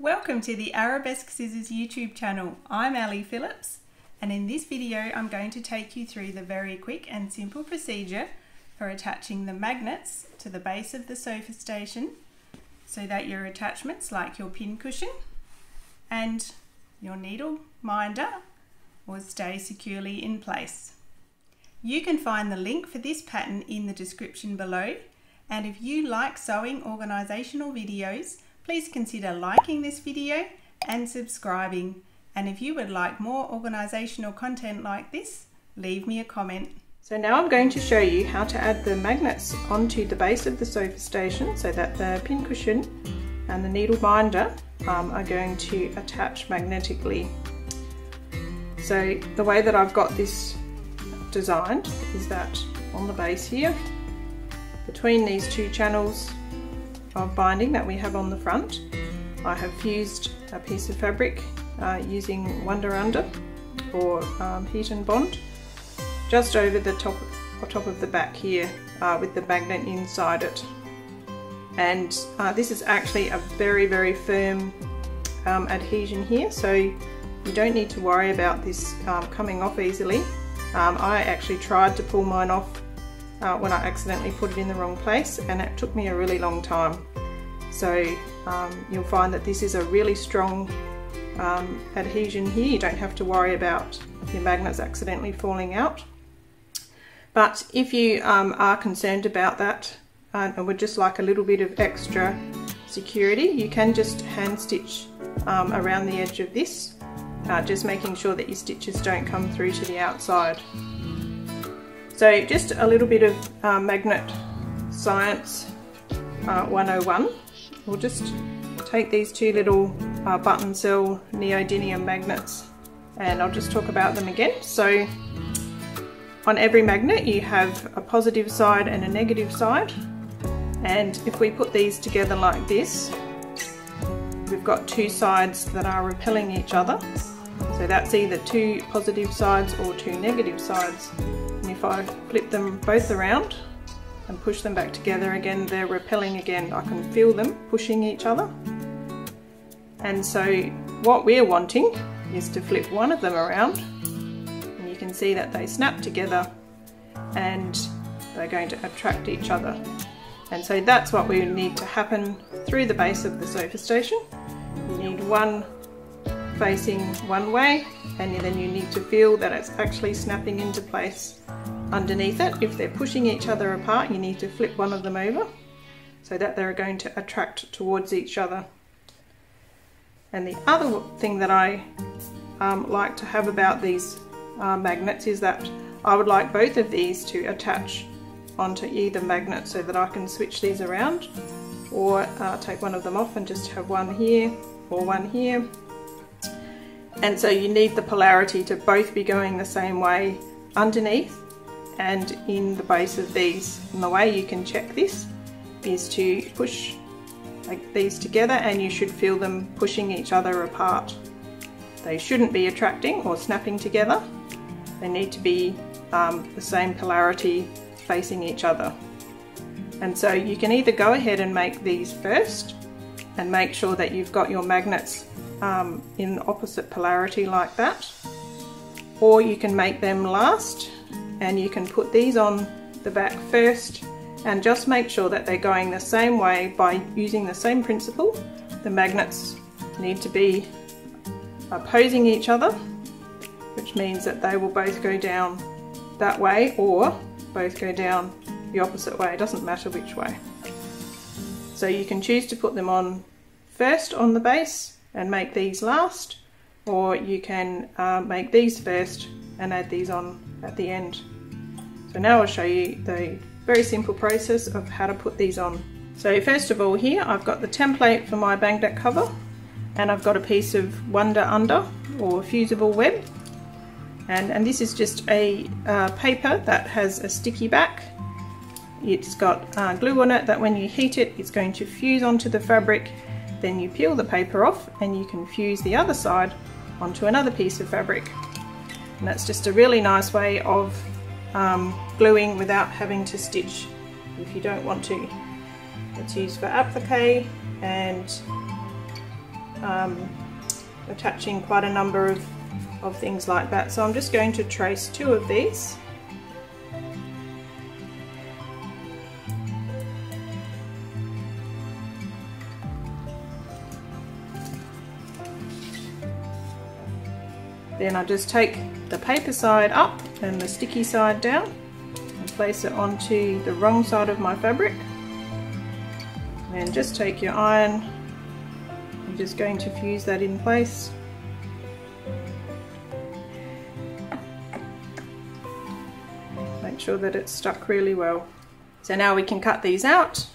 Welcome to the Arabesque Scissors YouTube channel. I'm Ali Phillips and in this video I'm going to take you through the very quick and simple procedure for attaching the magnets to the base of the sofa station so that your attachments like your pin cushion and your needle minder will stay securely in place. You can find the link for this pattern in the description below and if you like sewing organisational videos Please consider liking this video and subscribing. And if you would like more organisational content like this, leave me a comment. So now I'm going to show you how to add the magnets onto the base of the sofa station so that the pin cushion and the needle minder um, are going to attach magnetically. So the way that I've got this designed is that on the base here, between these two channels of binding that we have on the front. I have fused a piece of fabric uh, using Wonder Under or um, Heat and Bond just over the top, top of the back here uh, with the magnet inside it. And uh, this is actually a very, very firm um, adhesion here, so you don't need to worry about this um, coming off easily. Um, I actually tried to pull mine off uh, when I accidentally put it in the wrong place and it took me a really long time. So um, you'll find that this is a really strong um, adhesion here. You don't have to worry about your magnets accidentally falling out. But if you um, are concerned about that uh, and would just like a little bit of extra security, you can just hand stitch um, around the edge of this, uh, just making sure that your stitches don't come through to the outside. So just a little bit of uh, magnet science uh, 101. We'll just take these two little uh, button cell neodymium magnets and I'll just talk about them again. So on every magnet you have a positive side and a negative side and if we put these together like this we've got two sides that are repelling each other so that's either two positive sides or two negative sides if I flip them both around and push them back together again, they're repelling again. I can feel them pushing each other. And so what we're wanting is to flip one of them around and you can see that they snap together and they're going to attract each other. And so that's what we need to happen through the base of the sofa station. You need one facing one way and then you need to feel that it's actually snapping into place underneath it. If they're pushing each other apart you need to flip one of them over so that they're going to attract towards each other. And the other thing that I um, like to have about these uh, magnets is that I would like both of these to attach onto either magnet so that I can switch these around or uh, take one of them off and just have one here or one here and so you need the polarity to both be going the same way underneath and in the base of these. And the way you can check this is to push like these together and you should feel them pushing each other apart. They shouldn't be attracting or snapping together. They need to be um, the same polarity facing each other. And so you can either go ahead and make these first and make sure that you've got your magnets um, in opposite polarity like that or you can make them last and you can put these on the back first and just make sure that they're going the same way by using the same principle. The magnets need to be opposing each other which means that they will both go down that way or both go down the opposite way, it doesn't matter which way. So you can choose to put them on first on the base and make these last or you can uh, make these first and add these on at the end. So now I'll show you the very simple process of how to put these on. So first of all here I've got the template for my magnet cover and I've got a piece of Wonder Under or fusible web and, and this is just a uh, paper that has a sticky back. It's got uh, glue on it that when you heat it it's going to fuse onto the fabric then you peel the paper off and you can fuse the other side onto another piece of fabric. And that's just a really nice way of um, gluing without having to stitch if you don't want to. It's used for applique and um, attaching quite a number of, of things like that. So I'm just going to trace two of these. Then I just take the paper side up and the sticky side down and place it onto the wrong side of my fabric. And just take your iron, I'm just going to fuse that in place. Make sure that it's stuck really well. So now we can cut these out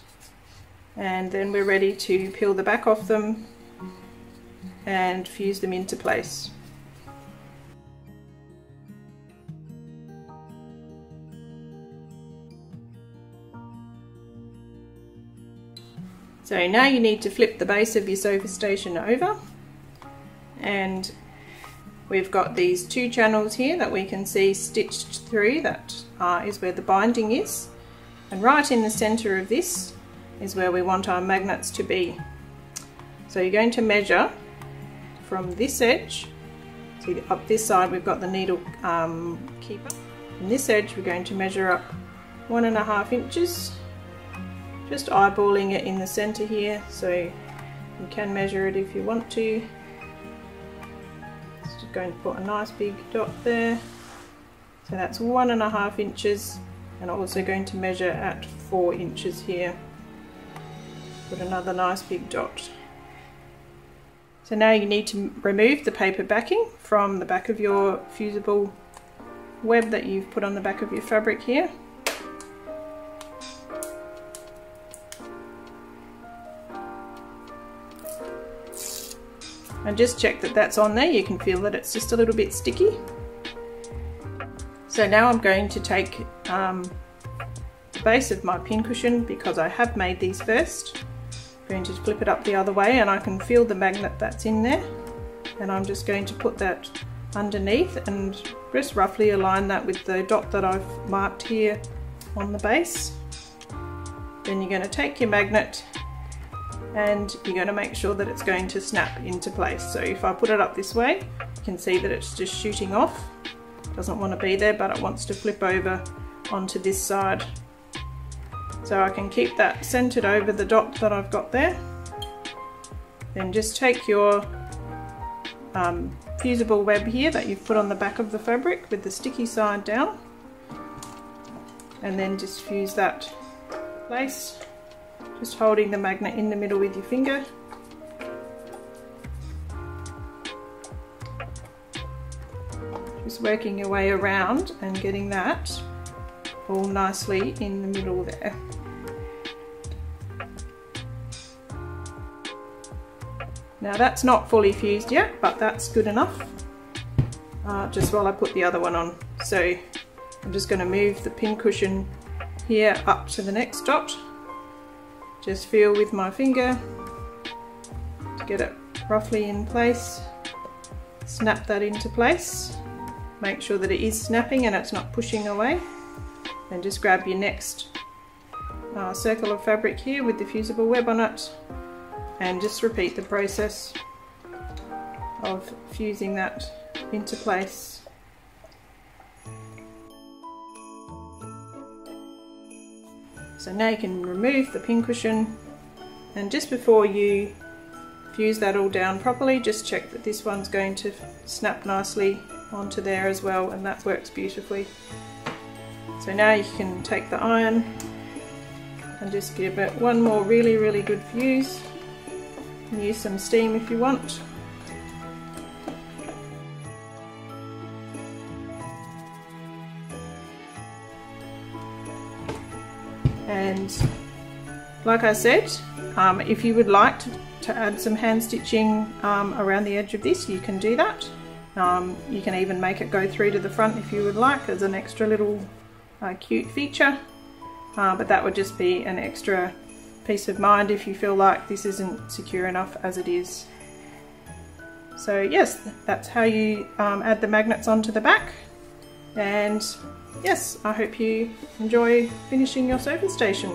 and then we're ready to peel the back off them and fuse them into place. So now you need to flip the base of your sofa station over. And we've got these two channels here that we can see stitched through that uh, is where the binding is. And right in the center of this is where we want our magnets to be. So you're going to measure from this edge, see up this side we've got the needle um, keeper, and this edge we're going to measure up one and a half inches just eyeballing it in the center here so you can measure it if you want to. Just going to put a nice big dot there. So that's one and a half inches and I'm also going to measure at four inches here. Put another nice big dot. So now you need to remove the paper backing from the back of your fusible web that you've put on the back of your fabric here and just check that that's on there. You can feel that it's just a little bit sticky. So now I'm going to take um, the base of my pincushion because I have made these first. I'm going to flip it up the other way and I can feel the magnet that's in there. And I'm just going to put that underneath and just roughly align that with the dot that I've marked here on the base. Then you're going to take your magnet and you're going to make sure that it's going to snap into place. So if I put it up this way, you can see that it's just shooting off. It Doesn't want to be there, but it wants to flip over onto this side. So I can keep that centered over the dot that I've got there. Then just take your um, fusible web here that you've put on the back of the fabric with the sticky side down and then just fuse that place just holding the magnet in the middle with your finger. Just working your way around and getting that all nicely in the middle there. Now that's not fully fused yet, but that's good enough. Uh, just while I put the other one on. So I'm just going to move the pin cushion here up to the next dot just feel with my finger to get it roughly in place. Snap that into place. Make sure that it is snapping and it's not pushing away. And just grab your next uh, circle of fabric here with the fusible web on it and just repeat the process of fusing that into place. So now you can remove the pincushion and just before you fuse that all down properly just check that this one's going to snap nicely onto there as well and that works beautifully. So now you can take the iron and just give it one more really really good fuse use some steam if you want. And like I said um, if you would like to, to add some hand stitching um, around the edge of this you can do that. Um, you can even make it go through to the front if you would like as an extra little uh, cute feature. Uh, but that would just be an extra peace of mind if you feel like this isn't secure enough as it is. So yes that's how you um, add the magnets onto the back. And yes, I hope you enjoy finishing your sofa station.